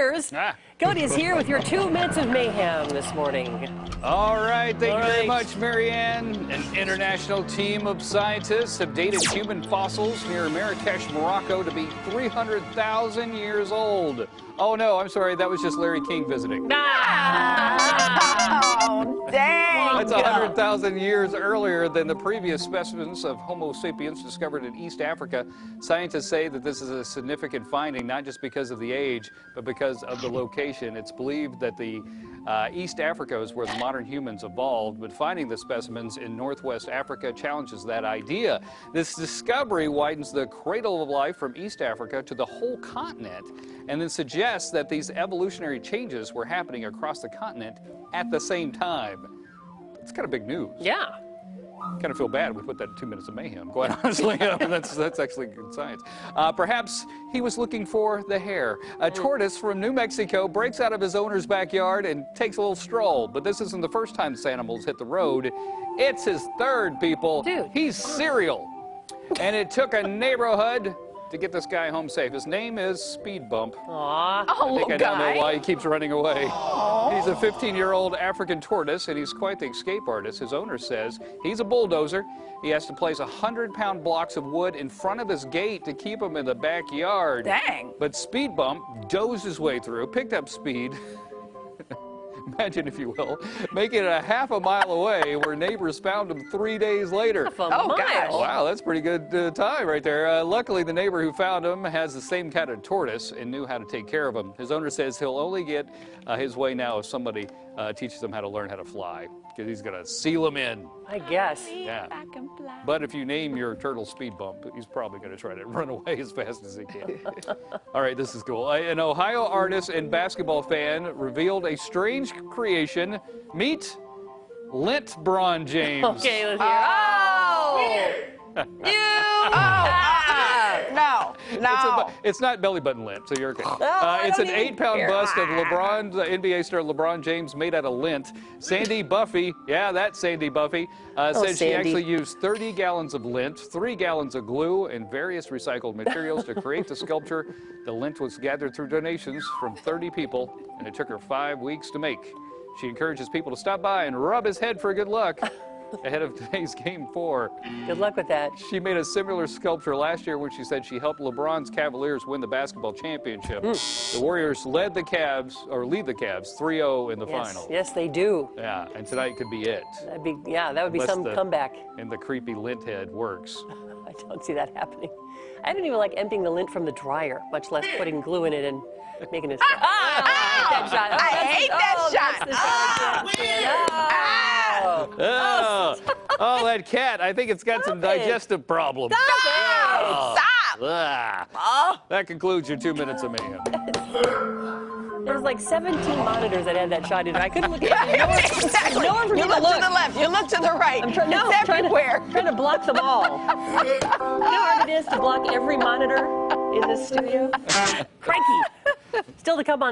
Cheers. Ah. Cody is here with your two minutes of mayhem this morning. All right, thank All you very much, Marianne. An international team of scientists have dated human fossils near Marrakesh, Morocco to be 300,000 years old. Oh no, I'm sorry, that was just Larry King visiting. Ah! Oh, dang. That's 100,000 years earlier than the previous specimens of Homo sapiens discovered in East Africa. Scientists say that this is a significant finding, not just because of the age, but because of the location. It's believed that the uh, East Africa is where the modern humans evolved, but finding the specimens in Northwest Africa challenges that idea. This discovery widens the cradle of life from East Africa to the whole continent, and then suggests that these evolutionary changes were happening across the continent at the same time. It's kind of big news. Yeah. Kind of feel bad we put that in two minutes of mayhem, quite honestly. That's, that's actually good science. Uh, perhaps he was looking for the hare. A tortoise from New Mexico breaks out of his owner's backyard and takes a little stroll. But this isn't the first time this animal's hit the road. It's his third, people. Dude. He's serial. And it took a neighborhood to get this guy home safe. His name is Speed Bump. Aw. Oh, I think I now know why he keeps running away. He's a 15-year-old African tortoise, and he's quite the escape artist. His owner says he's a bulldozer. He has to place 100-pound blocks of wood in front of his gate to keep him in the backyard. Dang. But Speed Bump dozed his way through, picked up speed. Imagine, if you will, making it a half a mile away where neighbors found him three days later. Half a Oh, mile. gosh. Wow, that's pretty good uh, time right there. Uh, luckily, the neighbor who found him has the same kind of tortoise and knew how to take care of him. His owner says he'll only get uh, his way now if somebody uh, teaches him how to learn how to fly, because he's going to seal him in. I guess. Yeah. I can. But if you name your turtle Speed Bump, he's probably going to try to run away as fast as he can. All right, this is cool. Uh, An Ohio artist and basketball fan revealed a strange creation. Meet Lint Bron James. Okay, let's hear. Oh! you! Oh. No, It's, a it's not belly button lint, so you're okay. Uh, it's an eight-pound bust of LeBron, the NBA star LeBron James, made out of lint. Sandy Buffy, yeah, that's Sandy Buffy, uh, Oh, said she actually used 30 gallons of lint, three gallons of glue, and various recycled materials to create the sculpture. The lint was gathered through donations from 30 people, and it took her five weeks to make. She encourages people to stop by and rub his head for good luck ahead of today's game four. Good luck with that. She made a similar sculpture last year when she said she helped LeBron's Cavaliers win the basketball championship. Hmm. The Warriors led the Cavs, or lead the Cavs, 3-0 in the Yes, final. yes, they do. Yeah, and tonight could be it. That'd be, yeah, that would be some the- comeback. And the creepy lint head works. I don't see that happening. I don't even like emptying the lint from the dryer, much less putting glue in it and making it. Ah, I hate that shot. Oh, I that's- hate that oh, shot. That's the shot. I can't stand. Oh. That cat, I think it's got some it. digestive problems. Oh, stop. Ah. Oh, That concludes your two minutes of mayhem. There's like 17 monitors that had that shot in it. I couldn't look at it. No one, exactly. no one for you to look look. to the left. You look to the right. I'm trying, no, it's I'm trying to- trying to block them all. you know how hard it is to block every monitor in this studio? Cranky. Still to come on.